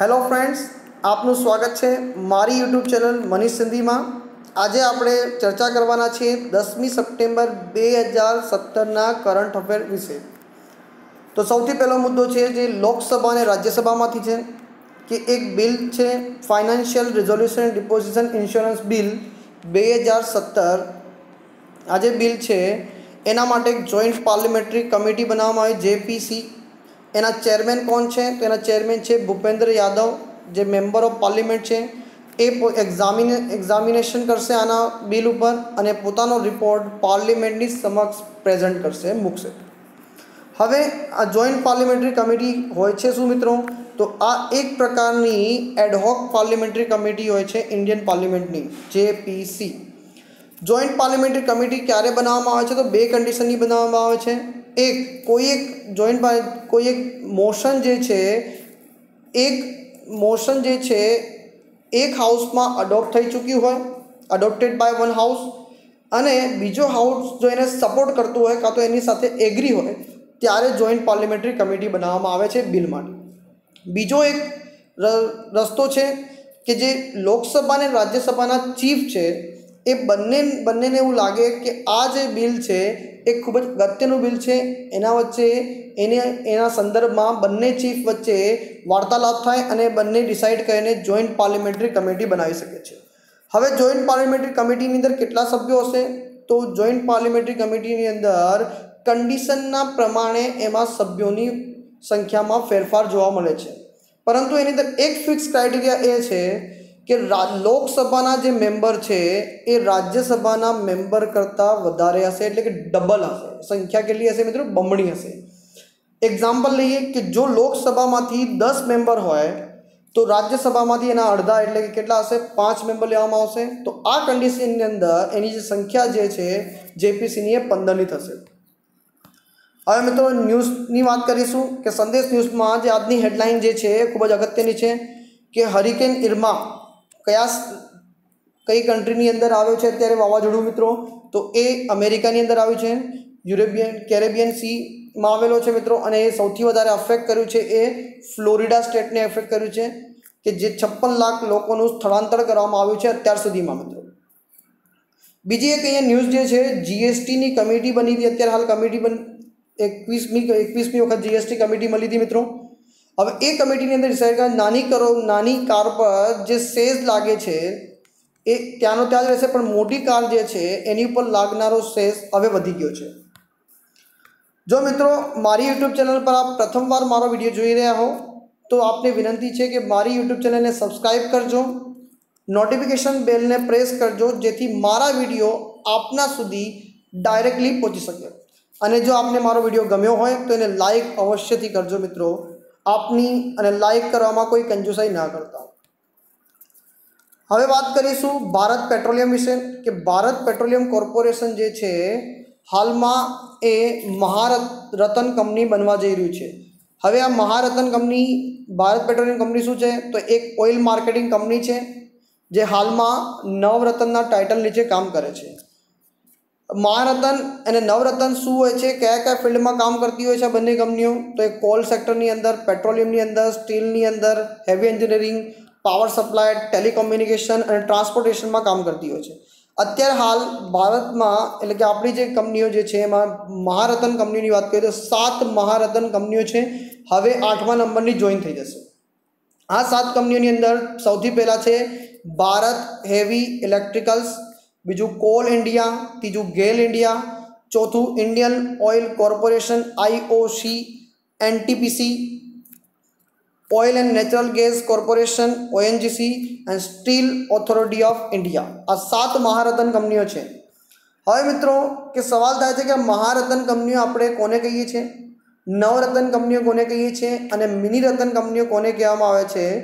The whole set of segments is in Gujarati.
હેલો ફ્રેન્ડ્સ, આપનું સ્વાગત છે મારી યુટ્યુબ ચેનલ મનીષ સિંધીમાં. આજે આપણે ચર્ચા કરવાના છીએ દસમી સપ્ટેમ્બર બે હજાર સત્તરના કરંટ અફેર વિશે. તો સૌથી પહેલો મુદ્દો છે જે લોકસભા અને રાજ્યસભામાંથી છે કે એક બિલ છે financial resolution deposition insurance bill બે હજાર સત્તર. આ જે બિલ છે, એના માટે એક જોઈન્ટ પાર્લિમેન્ટરી કમિટી બનાવવામાં આવી, જેપીસી એના ચેરમેન કોણ છે? તો એના ચેરમેન છે ભૂપેન્દ્ર યાદવ, જે મેમ્બર ઓફ પાર્લિમેન્ટ છે. એ એક્ઝામિને એક્ઝામિનેશન કરશે આના બિલ ઉપર અને પોતાનો રિપોર્ટ પાર્લિમેન્ટની સમક્ષ પ્રેઝન્ટ કરશે, મૂકશે. હવે આ જોઈન્ટ પાર્લિમેન્ટરી કમિટી હોય છે શું મિત્રો? તો આ એક પ્રકારની એડહોક પાર્લિમેન્ટરી કમિટી હોય છે ઇન્ડિયન પાર્લિમેન્ટની જેપીસી જોઈન્ટ પાર્લિમેન્ટરી કમિટી ક્યારે બનાવવામાં આવે છે? તો બે કન્ડિશનની બનાવવામાં આવે છે. એક, કોઈ એક જોઈન્ટ કોઈ એક મોશન જે છે, એક મોશન જે છે, એક હાઉસમાં અડોપ્ટ થઈ ચૂક્યું હોય અડોપ્ટેડ બાય વન હાઉસ અને બીજો હાઉસ જો એને સપોર્ટ કરતું હોય, કાં તો એની સાથે એગ્રી હોય, ત્યારે જોઈન્ટ પાર્લિમેન્ટરી કમિટી બનાવવામાં આવે છે બિલ માટે. બીજો એક રસ્તો છે કે જે લોકસભા અને રાજ્યસભાના ચીફ છે એ બંને બંનેને એવું લાગે કે આ જે બિલ છે, એ ખૂબ જ અગત્યનું બિલ છે. એના વચ્ચે, એને એના સંદર્ભમાં બંને ચીફ વચ્ચે વાર્તાલાપ થાય અને બંને ડિસાઇડ કરીને જોઈન્ટ પાર્લિમેન્ટરી કમિટી બનાવી શકે છે. હવે જોઈન્ટ પાર્લિમેન્ટરી કમિટીની અંદર કેટલા સભ્યો હશે? તો જોઈન્ટ પાર્લિમેન્ટરી કમિટીની અંદર કન્ડિશનના પ્રમાણે એમાં સભ્યોની સંખ્યામાં ફેરફાર જોવા મળે છે. પરંતુ એની અંદર એક ફિક્સ ક્રાઇટેરિયા એ છે કે લોકસભાના જે મેમ્બર છે, એ રાજ્યસભાના મેમ્બર કરતાં વધારે હશે, એટલે કે ડબલ હશે. સંખ્યા કેટલી હશે મિત્રો? બમણી હશે. એક્ઝામ્પલ લઈએ કે જો લોકસભામાંથી દસ મેમ્બર હોય, તો રાજ્યસભામાંથી એના અડધા એટલે કે કેટલા હશે? પાંચ મેમ્બર લેવામાં આવશે. તો આ કન્ડિશનની અંદર એની જે સંખ્યા જે છે જેપીસીની એ પંદરની થશે. હવે મિત્રો ન્યૂઝની વાત કરીશું કે સંદેશ ન્યૂઝમાં જે આજની હેડલાઇન જે છે એ ખૂબ જ અગત્યની છે કે હરિકેન ઇરમા કયા કઈ કન્ટ્રીની અંદર આવ્યો છે અત્યારે વાવાઝોડું મિત્રો? તો એ અમેરિકાની અંદર આવ્યું છે. યુરોપિયન કેરેબિયન સીમાં આવેલો છે મિત્રો અને એ સૌથી વધારે અફેક્ટ કર્યું છે એ ફ્લોરિડા સ્ટેટને અફેક્ટ કર્યું છે કે જે છપ્પન લાખ લોકોનું સ્થળાંતર કરવામાં આવ્યું છે અત્યાર સુધીમાં મિત્રો. બીજી એક અહીંયા ન્યૂઝ જે છે જીએસટીની કમિટી બની હતી. અત્યારે હાલ કમિટી બન, એકવીસમી એકવીસમી વખત જીએસટી કમિટી મળી હતી મિત્રો. હવે એ કમિટીની અંદર ડિસાઇડ કરે નાની કરો, નાની કાર પર જે સેઝ લાગે છે, એ ત્યાંનો ત્યાં જ રહેશે, પણ મોટી કાર જે છે, એની ઉપર લાગનારો સેઝ હવે વધી ગયો છે. જો મિત્રો, મારી યુટ્યુબ ચેનલ પર આપ પ્રથમવાર મારો વીડિયો જોઈ રહ્યા હો, તો આપને વિનંતી છે કે મારી યુટ્યુબ ચેનલને સબસ્ક્રાઈબ કરજો નોટિફિકેશન બેલને પ્રેસ કરજો, જેથી મારા વીડિયો આપના સુધી ડાયરેક્ટલી પહોંચી શકે. અને જો આપને મારો વીડિયો ગમ્યો હોય, તો એને લાઈક અવશ્યથી કરજો મિત્રો. આપની અને લાઈક કરવામાં કોઈ કંજુસાઈ ના કરતા હવે વાત કરીશું ભારત પેટ્રોલિયમ વિશે, કે ભારત પેટ્રોલિયમ કોર્પોરેશન જે છે, હાલમાં એ મહારતન કંપની બનવા જઈ રહ્યું છે. હવે આ Maharatna company, Bharat petroleum company શું છે? તો એક ઓઇલ માર્કેટિંગ કંપની છે, જે હાલમાં નવરત્નના ટાઇટલ નીચે કામ કરે છે. મહારતન અને નવરત્ન શું હોય છે? કયા કયા ફિલ્ડમાં કામ કરતી હોય છે બંને કંપનીઓ? તો એ કોલ સેક્ટરની અંદર, પેટ્રોલિયમની અંદર, સ્ટીલની અંદર, heavy engineering, power supply, telecommunication અને ટ્રાન્સપોર્ટેશનમાં કામ કરતી હોય છે. અત્યારે હાલ ભારતમાં, એટલે કે આપણી જે કંપનીઓ જે છે, એમાં મહારતન કંપનીની વાત કરીએ તો સાત મહારતન કંપનીઓ છે. હવે આઠમા નંબરની જોઈન થઈ જશે. આ સાત કંપનીઓની અંદર સૌથી પહેલાં છે ભારત હેવી ઇલેક્ટ્રિકલ્સ બીજું કોલ ઇન્ડિયા, ત્રીજું ગેલ ઇન્ડિયા, ચોથું Indian oil corporation IOC NTPC oil and natural gas corporation ONGC and steel authority of India. આ સાત મહારત્ન કંપનીઓ છે. હવે મિત્રો, કે સવાલ થાય છે કે મહારત્ન કંપનીઓ આપણે કોને કહીએ છીએ? નવરત્ન કંપનીઓ કોને કહીએ છીએ? અને મિની કંપનીઓ કોને કહેવામાં આવે છે?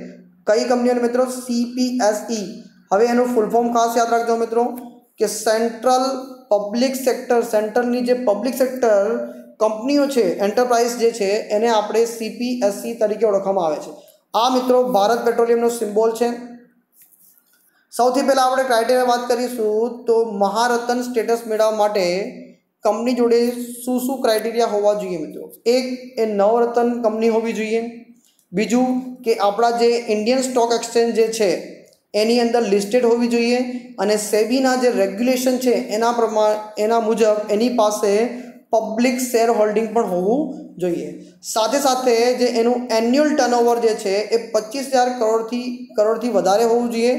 કઈ કંપનીઓને મિત્રો? સીપીએસઈ હવે એનું ફૂલ ફોર્મ ખાસ યાદ રાખજો મિત્રો કે સેન્ટ્રલ પબ્લિક સેક્ટર સેન્ટ્રલની જે પબ્લિક સેક્ટર કંપનીઓ છે એન્ટરપ્રાઇઝ જે છે, એને આપણે સીપીએસસી તરીકે ઓળખવામાં આવે છે. આ મિત્રો ભારત પેટ્રોલિયમનો સિમ્બોલ છે. સૌથી પહેલાં આપણે ક્રાઇટેરિયા વાત કરીશું તો મહારત્ન સ્ટેટસ મેળવવા માટે કંપની જોડે શું શું ક્રાઇટેરિયા હોવા જોઈએ મિત્રો? એક, એ નવરત્ન કંપની હોવી જોઈએ. બીજું કે આપણા જે ઇન્ડિયન સ્ટોક એક્સચેન્જ જે છે એની અંદર લિસ્ટેડ હોવી જોઈએ અને સેબીના જે રેગ્યુલેશન છે એના પ્રમાણે, એના મુજબ એની પાસે પબ્લિક શેર હોલ્ડિંગ પણ હોવું જોઈએ. સાથે સાથે જે એનું એન્યુઅલ ટર્નઓવર જે છે એ પચીસ હજાર કરોડથી કરોડથી વધારે હોવું જોઈએ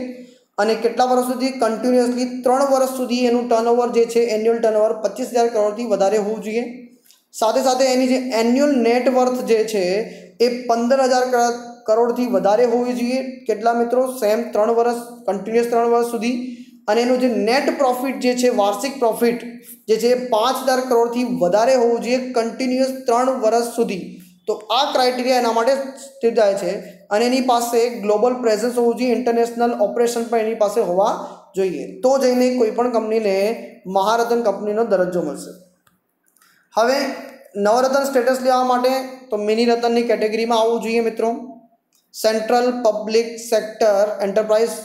અને કેટલા વર્ષ સુધી? કન્ટિન્યુઅસલી ત્રણ વર્ષ સુધી એનું ટર્નઓવર જે છે, એન્યુઅલ ટર્નઓવર પચીસ હજાર કરોડથી વધારે હોવું જોઈએ. સાથે સાથે એની જે એન્યુઅલ નેટ વર્થ જે છે એ પંદર હજાર કરોડથી વધારે હોવી જોઈએ. કેટલા મિત્રો? સેમ ત્રણ વર્ષ કન્ટિન્યુઅસ ત્રણ વર્ષ સુધી. અને એનું જે નેટ પ્રોફિટ જે છે, વાર્ષિક પ્રોફિટ જે છે પાંચ હજાર કરોડથી વધારે હોવું જોઈએ કન્ટિન્યુઅસ ત્રણ વર્ષ સુધી. તો આ ક્રાઇટેરિયા એના માટે સ્થિર થાય છે. અને એની પાસે ગ્લોબલ પ્રેઝન્સ હોવું જોઈએ ઇન્ટરનેશનલ ઓપરેશન પણ એની પાસે હોવા જોઈએ. તો જઈને કોઈ પણ કંપનીને મહારત્ન કંપનીનો દરજ્જો મળશે. હવે નવરત્ન સ્ટેટસ લેવા માટે તો મિની રતનની કેટેગરીમાં આવવું જોઈએ મિત્રો. સેન્ટ્રલ પબ્લિક સેક્ટર એન્ટરપ્રાઇઝ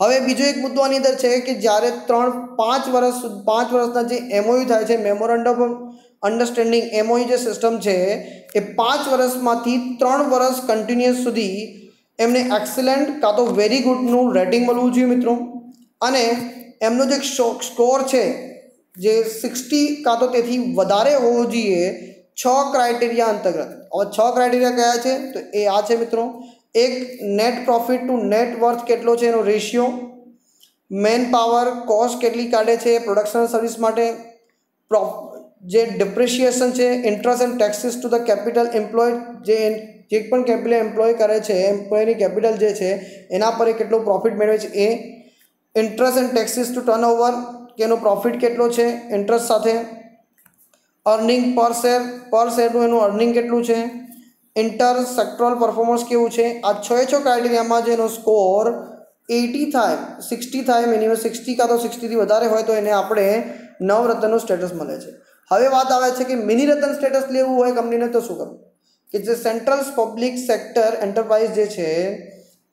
હવે બીજો એક મુદ્દો આની અંદર છે કે જ્યારે ત્રણ, પાંચ વર્ષ પાંચ વર્ષના જે એમઓયુ થાય છે મેમોરેન્ડમ અન્ડરસ્ટેન્ડિંગ એમઓયુ જે સિસ્ટમ છે, એ પાંચ વર્ષમાંથી ત્રણ વર્ષ કન્ટિન્યુઅસ સુધી એમને એક્સલન્ટ કાં તો વેરી ગુડનું રેટિંગ મળવું જોઈએ મિત્રો. અને એમનો જે સ્કોર છે, જે સિક્સટી કાં તો તેથી વધારે હોવો જોઈએ છ ક્રાઇટેરિયા અંતર્ગત. હવે છ ક્રાઇટેરિયા કયા છે? તો એ આ છે મિત્રો. એક net profit to net worth કેટલો છે એનો રેશિયો મેન પાવર કોસ્ટ કેટલી કાઢે છે પ્રોડક્શન સર્વિસ માટે? જે ડિપ્રિશિએશન છે interest and taxes to the capital employ જે જે પણ કેપિટલ એમ્પ્લોય કરે છે એમ્પ્લોયની કેપિટલ જે છે, એના પર એ કેટલો પ્રોફિટ મેળવે છે? એ interest and taxes to turnover કે એનો પ્રોફિટ કેટલો છે? ઇન્ટરેસ્ટ સાથે અર્નિંગ પર શેર પર શેરનું એનું અર્નિંગ કેટલું છે? ઇન્ટર સેક્ટરલ પરફોર્મન્સ કેવું છે? આ છ છ ક્રાઇટેરિયામાં જેનો સ્કોર એટી થાય સિક્સટી થાય મિનિમમ સિક્સટી કાં તો સિક્સટીથી વધારે હોય તો એને આપણે નવરત્નનું સ્ટેટસ મળે છે. હવે વાત આવે છે કે મિની રત્ન સ્ટેટસ લેવું હોય કંપનીને તો શું કરવું? કે જે સેન્ટ્રલ પબ્લિક સેક્ટર એન્ટરપ્રાઇઝ જે છે,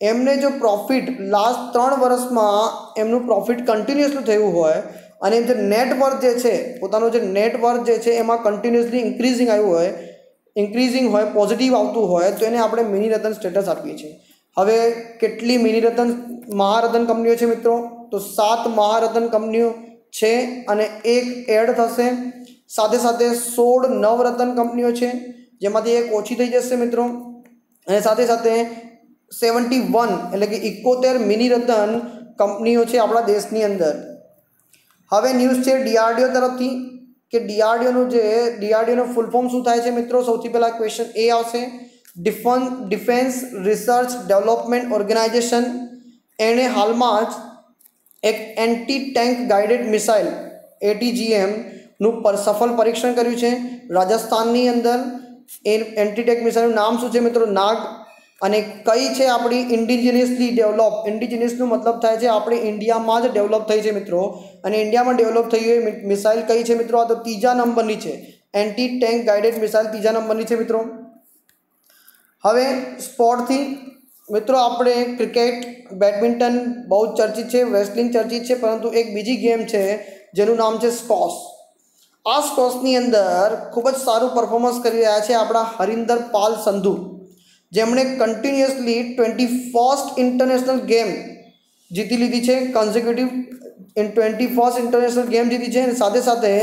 એમને જો પ્રોફિટ લાસ્ટ ત્રણ વર્ષમાં એમનું પ્રોફિટ કન્ટિન્યુઅસલી થયું હોય અને જે નેટવર્ક જે છે, પોતાનું જે નેટવર્ક જે છે, એમાં કન્ટિન્યુઅસલી ઇન્ક્રીઝિંગ આવ્યું હોય ઇન્ક્રીઝિંગ હોય પોઝિટિવ આવતું હોય, તો એને આપણે મિની રતન સ્ટેટસ આપીએ છીએ. હવે કેટલી મિની રતન મહારતન કંપનીઓ છે મિત્રો? તો સાત મહારતન કંપનીઓ છે અને એક એડ થશે. સાથે સાથે સોળ નવરત્ન કંપનીઓ છે, જેમાંથી એક ઓછી થઈ જશે મિત્રો. અને સાથે સાથે સેવન્ટી વન એટલે કે ઇકોતેર મિની રતન કંપનીઓ છે આપણા દેશની અંદર. હવે ન્યૂઝ છે ડીઆરડીઓ તરફથી કે ડીઆરડીઓનું જે ડીઆરડીઓનું ફૂલ ફોર્મ શું થાય છે મિત્રો? સૌથી પહેલાં ક્વેશ્ચન એ આવશે. ડિફન ડિફેન્સ રિસર્ચ ડેવલપમેન્ટ ઓર્ગેનાઇઝેશન એણે હાલમાં જ એક એન્ટી ટેન્ક ગાઇડેડ મિસાઇલ એટીજીએમનું પર સફળ પરીક્ષણ કર્યું છે. રાજસ્થાનની અંદર એ એન્ટી ટેન્ક મિસાઇલનું નામ શું છે મિત્રો? નાગ અને કઈ છે આપણી ઇન્ડિજિનિયસલી ડેવલપ ઇન્ડિજિનિયસનું મતલબ થાય છે આપણે ઇન્ડિયામાં જ ડેવલપ થઈ છે મિત્રો. અને ઇન્ડિયામાં ડેવલપ થઈ હોય મિસાઇલ કઈ છે મિત્રો? આ તો ત્રીજા નંબરની છે. એન્ટી ટેન્ક ગાઇડેડ મિસાઇલ ત્રીજા નંબરની છે મિત્રો. હવે સ્પોર્ટથી મિત્રો આપણે ક્રિકેટ, બેડમિન્ટન બહુ ચર્ચિત છે, રેસલિંગ ચર્ચિત છે, પરંતુ એક બીજી ગેમ છે જેનું નામ છે સ્કોસ. આ સ્કોસની અંદર ખૂબ જ સારું પરફોર્મન્સ કરી રહ્યા છે આપણા હરિન્દર પાલ સંધુ. જેમણે continuously twenty first international game જીતી લીધી છે consecutive twenty first international game જીતી છે, અને સાથે સાથે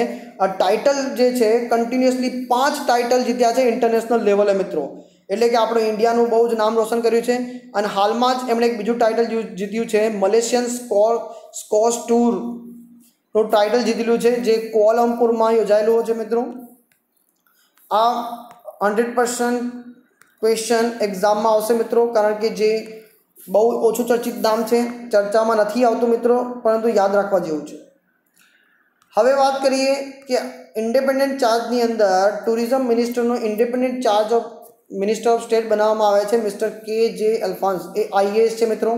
આ ટાઇટલ જે છે કન્ટિન્યુઅસલી પાંચ ટાઇટલ જીત્યા છે ઇન્ટરનેશનલ લેવલે મિત્રો. એટલે કે આપણે ઇન્ડિયાનું બહુ જ નામ રોશન કર્યું છે, અને હાલમાં જ એમણે એક બીજું ટાઇટલ જીત્યું છે મલેશિયન સ્કોર સ્કોસ ટૂરનું ટાઇટલ જીતેલું છે, જે કોલમપુરમાં યોજાયેલું છે મિત્રો. આ હંડ્રેડ પર્સન્ટ ક્વેશ્ચન એક્ઝામમાં આવશે મિત્રો, કારણ કે જે બહુ ઓછું ચર્ચિત નામ છે, ચર્ચામાં નથી આવતું મિત્રો, પરંતુ યાદ રાખવા જેવું છે. હવે વાત કરીએ કે ઇન્ડિપેન્ડન્ટ ચાર્જની અંદર tourism મિનિસ્ટરનો independent charge of minister of state બનાવવામાં આવે છે મિસ્ટર કે જે અલ્ફાન્સ એ આઈએએસ છે મિત્રો.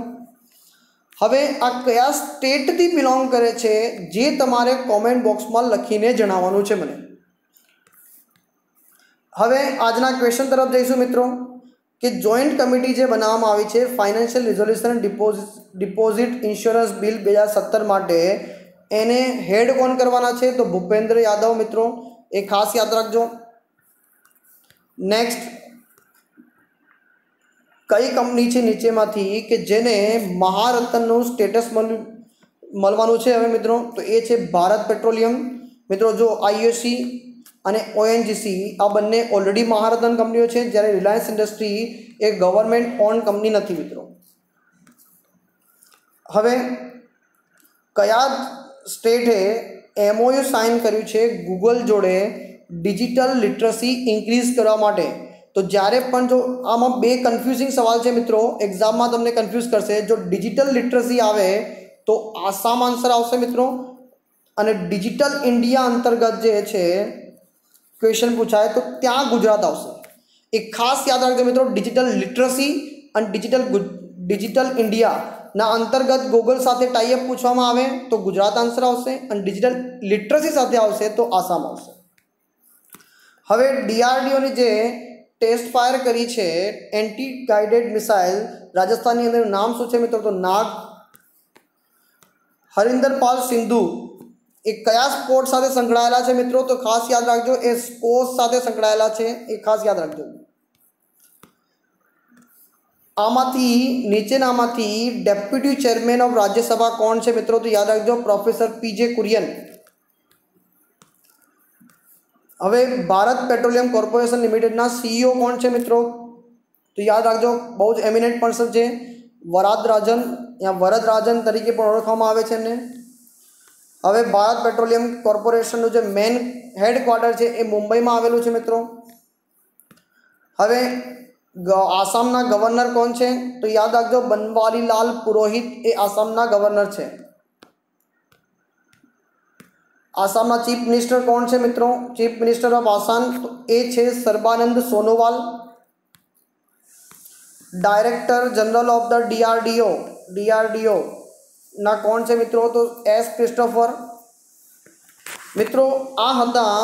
હવે આ કયા સ્ટેટથી બિલોંગ કરે છે, જે તમારે કોમેન્ટ બોક્સમાં લખીને જણાવવાનું છે મને. હવે આજના ક્વેશ્ચન તરફ જઈશું મિત્રો, કે જોઈન્ટ કમિટી જે બનાવવામાં આવી છે financial resolution deposit deposit insurance bill બે હજાર સત્તર માટે, એને હેડ કોણ કરવાના છે? તો ભૂપેન્દ્ર યાદવ મિત્રો, એ ખાસ યાદ રાખજો. નેક્સ્ટ કઈ કંપની છે નીચેમાંથી કે જેને મહારત્નનું સ્ટેટસ મળવાનું છે? હવે મિત્રો, તો એ છે ભારત પેટ્રોલિયમ. મિત્રો, જો આઈઓસી અને ઓએનજીસી આ બંને ઓલરેડી મહારતન કંપનીઓ છે, જ્યારે રિલાયન્સ ઇન્ડસ્ટ્રી એ ગવર્મેન્ટ ઓન કંપની નથી, મિત્રો. હવે, કયા સ્ટેટે એમઓયુ સાઇન કર્યું છે ગૂગલ જોડે ડિજિટલ લિટરસી ઇન્ક્રીઝ કરવા માટે? તો જ્યારે પણ જો આમાં બે કન્ફ્યુઝિંગ સવાલ છે, મિત્રો એક્ઝામમાં તમને કન્ફ્યુઝ કરશે. જો ડિજિટલ લિટરસી આવે, તો આસામ આન્સર આવશે, મિત્રો. અને ડિજિટલ ઇન્ડિયા અંતર્ગત જે છે ક્વેશ્ચન પૂછાય તો ત્યાં ગુજરાત આવશે. એ ખાસ યાદ રાખજો મિત્રો ડિજિટલ લિટરસી અને ડિજિટલ ડિજિટલ ઇન્ડિયાના અંતર્ગત ગૂગલ સાથે ટાઈઅપ પૂછવામાં આવે તો ગુજરાત આન્સર આવશે અને ડિજિટલ લિટરસી સાથે આવશે તો આસામ આવશે. હવે ડીઆરડીઓની જે ટેસ્ટ ફાયર કરી છે એન્ટી ગાઇડેડ મિસાઇલ રાજસ્થાનની અંદર નામ શું છે મિત્રો? તો નાગ હરિન્દરપાલ સિંધુ એ કયા સ્પોર્ટ સાથે સંકળાયેલા છે મિત્રો? તો ખાસ યાદ રાખજો, એ સ્પોર્ટ્સ સાથે સંકળાયેલા છે, એ ખાસ યાદ રાખજો. આમાંથી, નીચેનામાંથી ડેપ્યુટી ચેરમેન ઓફ રાજ્યસભા કોણ છે મિત્રો? તો યાદ રાખજો, પ્રોફેસર પીજે કુરિયન. હવે ભારત પેટ્રોલિયમ કોર્પોરેશન લિમિટેડના સીઈઓ કોણ છે મિત્રો? તો યાદ રાખજો, બહુ જ એમિનેન્ટ પર્સન છે. વરાદ રાજન યા વરદરાજન તરીકે પણ ઓળખવામાં આવે છે એમને હવે ભારત પેટ્રોલિયમ કોર્પોરેશનનું જે મેન હેડક્વાર્ટર છે એ મુંબઈમાં આવેલું છે મિત્રો. હવે આસામના ગવર્નર કોણ છે? તો યાદ રાખજો, બનવારીલાલ પુરોહિત એ આસામના ગવર્નર છે. આસામના ચીફ મિનિસ્ટર કોણ છે મિત્રો? ચીફ મિનિસ્ટર ઓફ આસામ એ છે Sarbananda Sonowal. Director general of the DRDO DRDO. ના, કોણ છે મિત્રો? તો એસ ક્રિસ્ટોફર. મિત્રો, આ હતા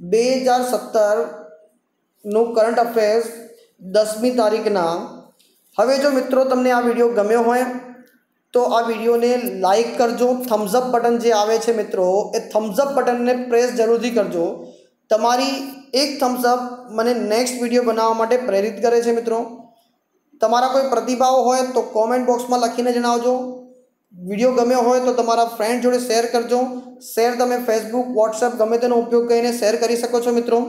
બે હજાર સત્તરનું કરંટ અફેર્સ દસમી તારીખના. હવે જો મિત્રો તમને આ વીડિયો ગમ્યો હોય, તો આ વિડીયોને લાઇક કરજો. થમ્સઅપ બટન જે આવે છે મિત્રો, એ થમ્સઅપ બટનને પ્રેસ જરૂરથી કરજો. તમારી એક થમ્સઅપ મને નેક્સ્ટ વીડિયો બનાવવા માટે પ્રેરિત કરે છે મિત્રો. તમારા કોઈ પ્રતિભાવ હોય તો કોમેન્ટ બોક્સમાં લખીને જણાવજો. વીડિયો ગમ્યો હોય તો તમારા ફ્રેન્ડ જોડે શેર કરજો. શેર તમે ફેસબુક વોટ્સઅપ ગમે તેનો ઉપયોગ કરીને શેર કરી શકો છો મિત્રો.